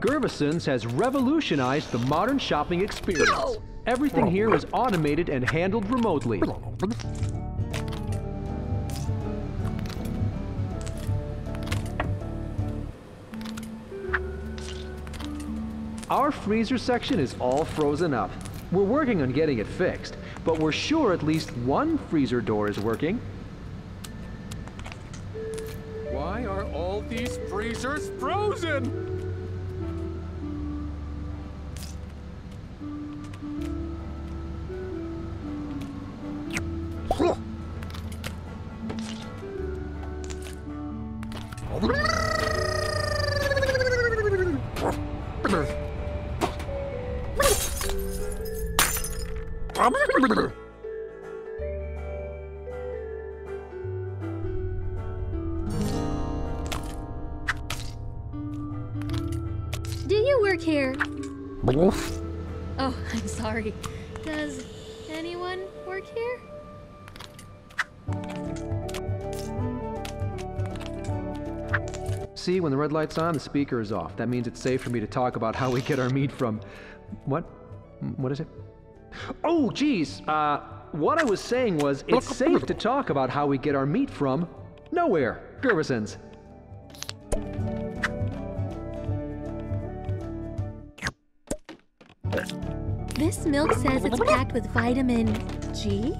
Gervason's has revolutionized the modern shopping experience. Everything here is automated and handled remotely. Our freezer section is all frozen up. We're working on getting it fixed, but we're sure at least one freezer door is working. Why are all these freezers frozen? Do you work here? Oh, I'm sorry. Does anyone work here? See, when the red light's on, the speaker is off. That means it's safe for me to talk about how we get our meat from. What? What is it? Oh, geez. Uh, what I was saying was it's safe to talk about how we get our meat from nowhere. Gervason's. This milk says it's packed with vitamin G?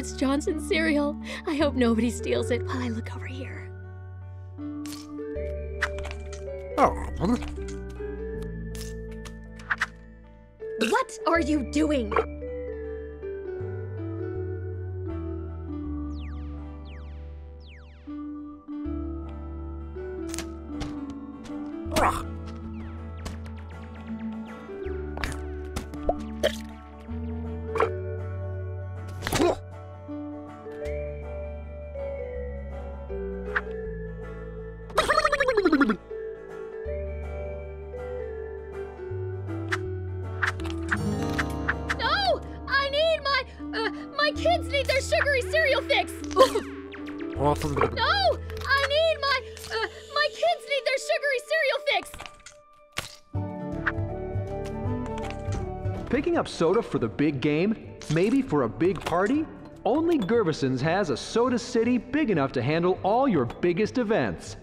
Sports Johnson cereal. I hope nobody steals it while I look over here. Oh, what are you doing? No! Kids need their sugary cereal fix. no! I need my uh, my kids need their sugary cereal fix. Picking up soda for the big game? Maybe for a big party? Only Gervason's has a Soda City big enough to handle all your biggest events.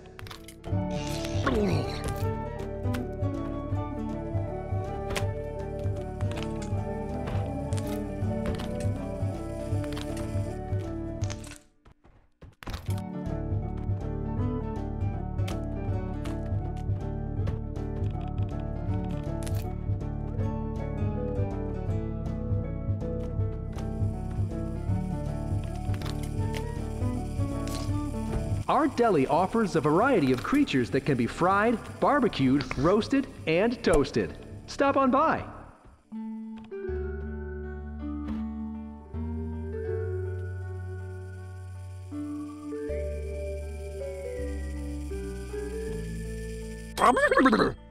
Our deli offers a variety of creatures that can be fried, barbecued, roasted, and toasted. Stop on by.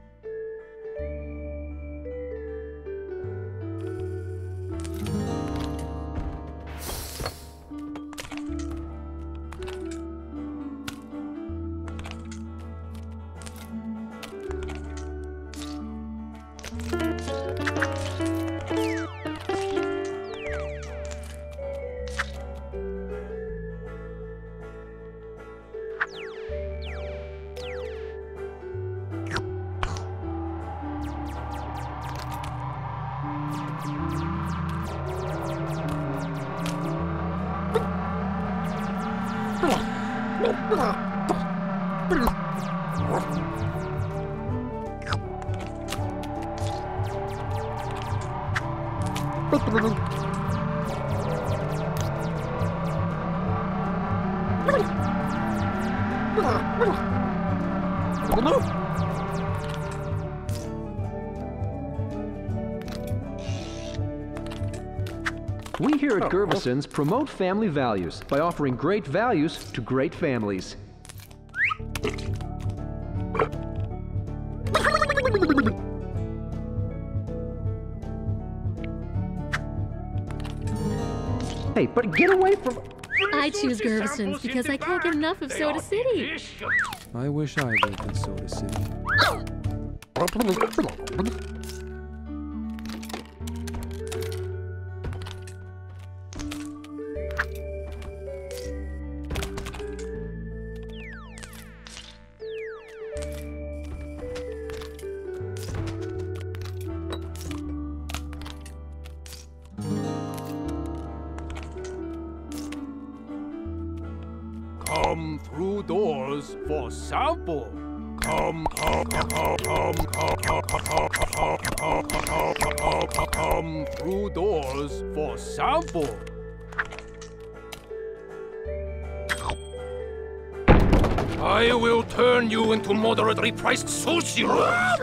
Hello? We here at oh. Gervason's promote family values by offering great values to great families. Hey, but get away from. I choose Gervason's because I can't get enough of Soda City. I wish I lived in Soda City. Come through doors for sample. Come, come, come, come, come, come, come, come, come, through doors for sample. I will turn you into moderately priced sushi rolls.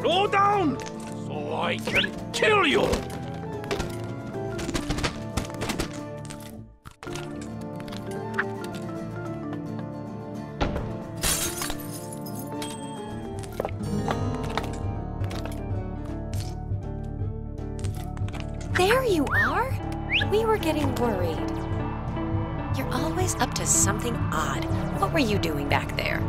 Slow down, so I can kill you. There you are! We were getting worried. You're always up to something odd. What were you doing back there?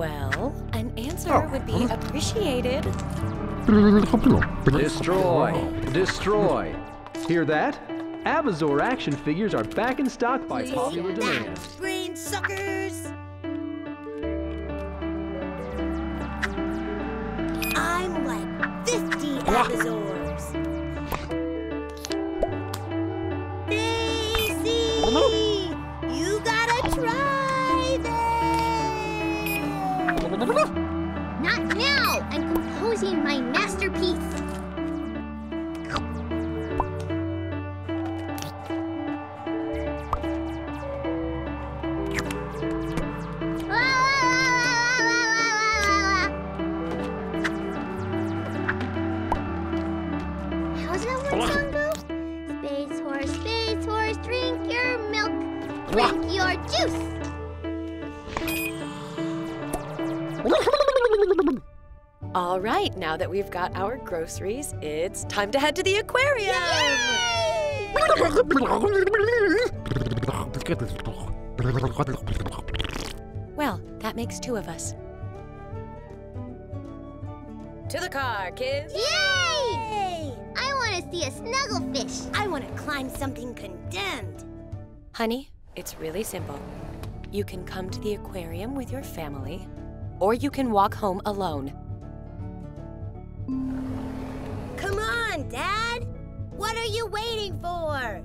Well, an answer oh. would be appreciated. Destroy! Destroy! Hear that? Abazor action figures are back in stock by popular demand. Brain suckers! I'm like 50 Abazors. Composing my masterpiece. How's that one song? Space horse, space horse, drink your milk, drink your juice. All right, now that we've got our groceries, it's time to head to the aquarium! Well, that makes two of us. To the car, kids! Yay! I want to see a snugglefish. I want to climb something condemned. Honey, it's really simple. You can come to the aquarium with your family, or you can walk home alone. Come on, Dad! What are you waiting for?